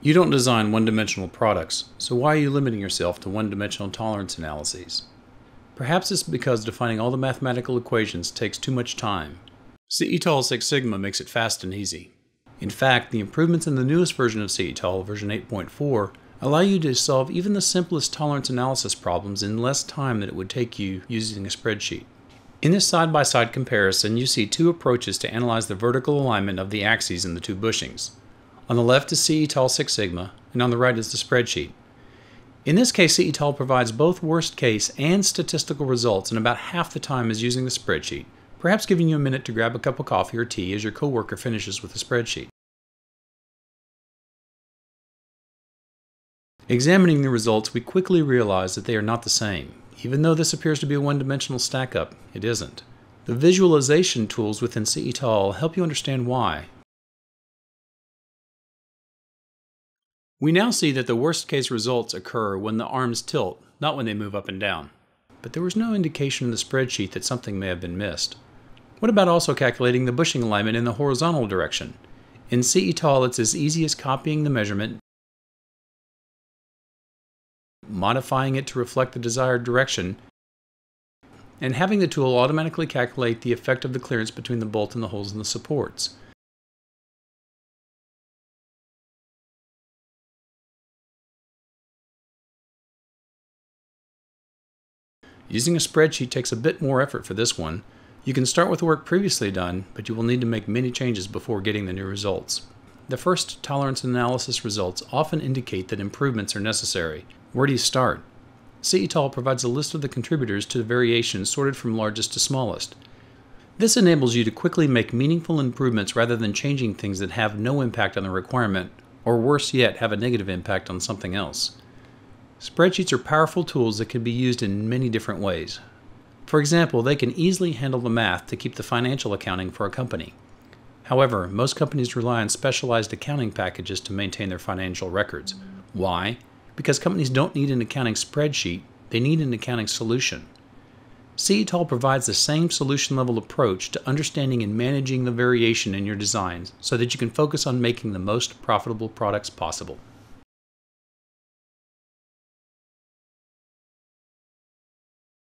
You don't design one-dimensional products, so why are you limiting yourself to one-dimensional tolerance analyses? Perhaps it's because defining all the mathematical equations takes too much time. CETOL Six Sigma makes it fast and easy. In fact, the improvements in the newest version of CETOL, version 8.4, allow you to solve even the simplest tolerance analysis problems in less time than it would take you using a spreadsheet. In this side-by-side -side comparison, you see two approaches to analyze the vertical alignment of the axes in the two bushings. On the left is CETOL Six Sigma, and on the right is the spreadsheet. In this case, CETOL provides both worst case and statistical results in about half the time as using the spreadsheet, perhaps giving you a minute to grab a cup of coffee or tea as your coworker finishes with the spreadsheet. Examining the results, we quickly realize that they are not the same. Even though this appears to be a one-dimensional stack-up, it isn't. The visualization tools within CETOL help you understand why, We now see that the worst case results occur when the arms tilt, not when they move up and down. But there was no indication in the spreadsheet that something may have been missed. What about also calculating the bushing alignment in the horizontal direction? In CETOL, it's as easy as copying the measurement, modifying it to reflect the desired direction, and having the tool automatically calculate the effect of the clearance between the bolt and the holes in the supports. Using a spreadsheet takes a bit more effort for this one. You can start with work previously done, but you will need to make many changes before getting the new results. The first tolerance analysis results often indicate that improvements are necessary. Where do you start? CETOL provides a list of the contributors to the variations sorted from largest to smallest. This enables you to quickly make meaningful improvements rather than changing things that have no impact on the requirement, or worse yet, have a negative impact on something else. Spreadsheets are powerful tools that can be used in many different ways. For example, they can easily handle the math to keep the financial accounting for a company. However, most companies rely on specialized accounting packages to maintain their financial records. Why? Because companies don't need an accounting spreadsheet, they need an accounting solution. CETOL provides the same solution level approach to understanding and managing the variation in your designs so that you can focus on making the most profitable products possible.